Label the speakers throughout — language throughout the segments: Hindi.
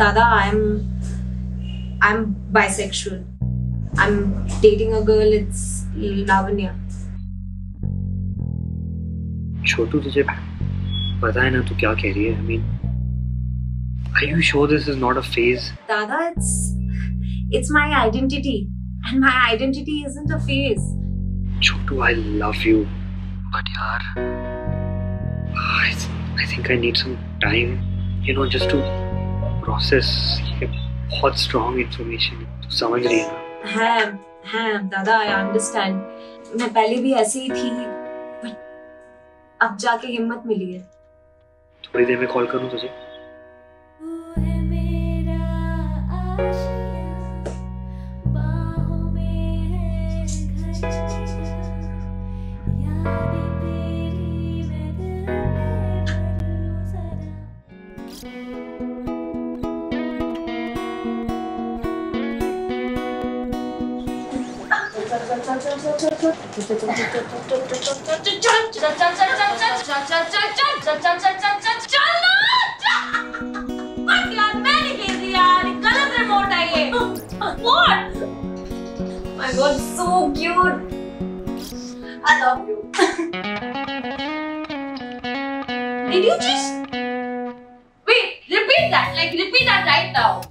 Speaker 1: Dada, I'm I'm bisexual. I'm dating a girl. It's Lavanya.
Speaker 2: छोटू तुझे पता है ना तू क्या कह रही है I mean are you sure this is not a phase
Speaker 1: Dada, it's it's my identity, and my identity isn't a phase.
Speaker 2: Chhotu I love you but यार I I think I need some time you know just to process ये बहुत स्ट्रॉन्ग इंफॉर्मेशन तू समझ रही है ना
Speaker 1: है है दादा आई अंडरस्टैंड मैं पहले भी ऐसी ही थी बट अब जाके हिम्मत मिली है।
Speaker 2: थोड़ी देर में कॉल करूँ तुझे?
Speaker 3: तू है मेरा Asia
Speaker 1: My God, so cute. I love you.
Speaker 4: Did you just wait? Repeat that. Like repeat that right now.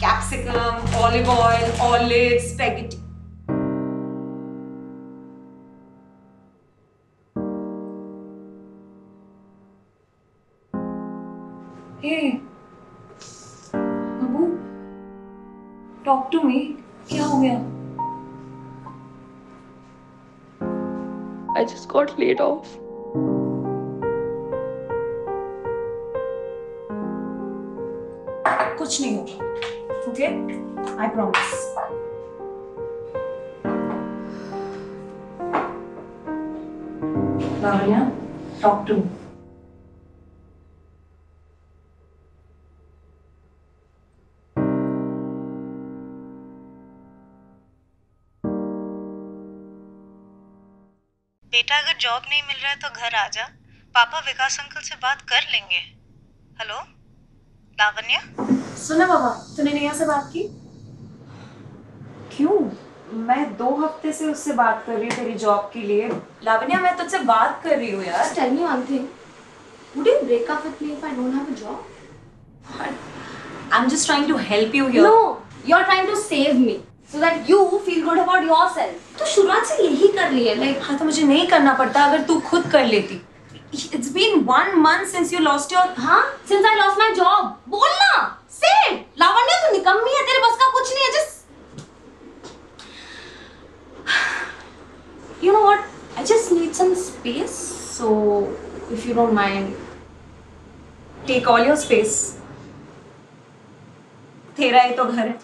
Speaker 1: Capsicum, olive oil, olives, spaghetti. Hey, Babu, talk to me. क्या हो गया?
Speaker 5: I just got laid off.
Speaker 1: कुछ नहीं होगा ओके आई प्रॉमिस
Speaker 6: बेटा, अगर जॉब नहीं मिल रहा है तो घर आ जा। पापा विकास अंकल से बात कर लेंगे। हेलो लावण्या?
Speaker 1: सुना बाबा तूने नेहा से बात की? क्यों? मैं दो हफ़्ते से उससे बात कर रही हूँ तेरी जॉब के लिए। लावण्या मैं तुझसे बात कर रही हूँ यार।
Speaker 4: Just tell me one thing. Would you break up with me if I don't have a job?
Speaker 1: I am just trying to help you here
Speaker 4: No, you're trying to save me so that you feel good about yourself. तो शुरुआत से यही कर रही है। like
Speaker 1: हाँ तो मुझे नहीं करना पड़ता अगर तू खुद कर लेती। It's been one month since you lost your
Speaker 4: हाँ since I lost my job. बोल ना say. लावण्या तू निकम्मी है तेरे बस का कुछ नहीं है just you know what? I just need some space. So if you don't mind,
Speaker 1: take all your space तेरा ही तो घर है